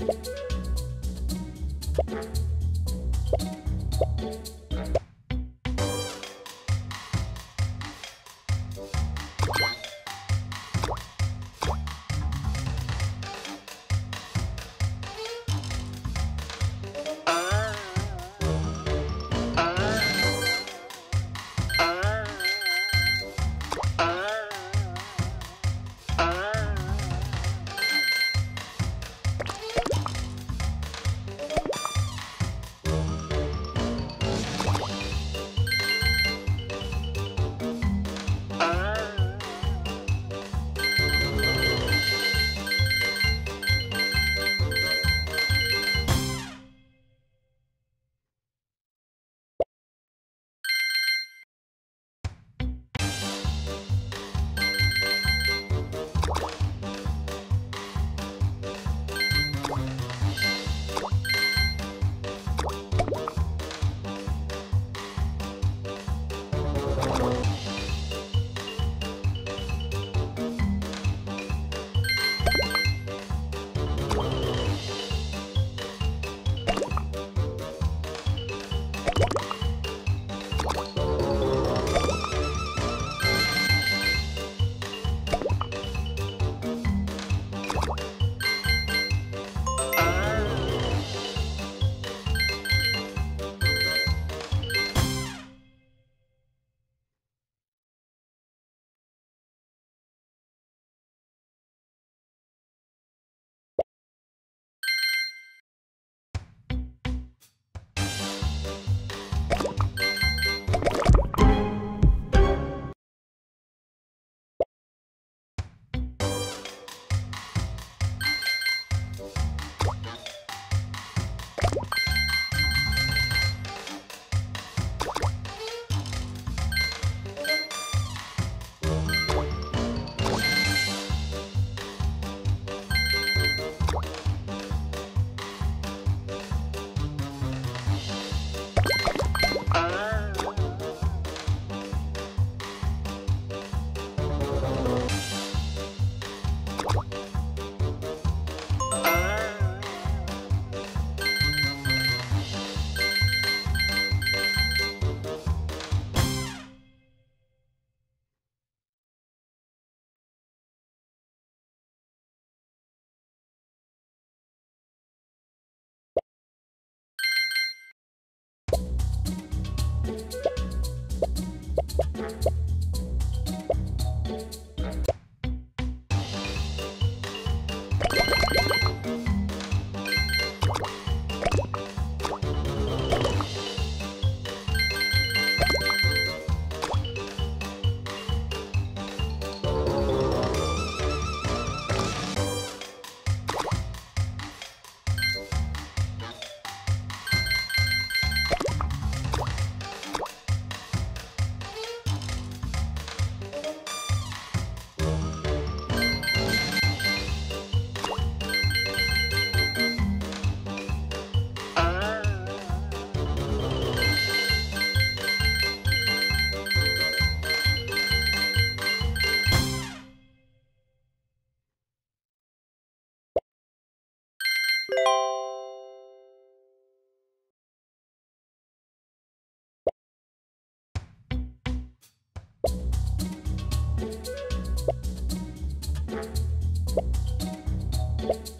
you Thank you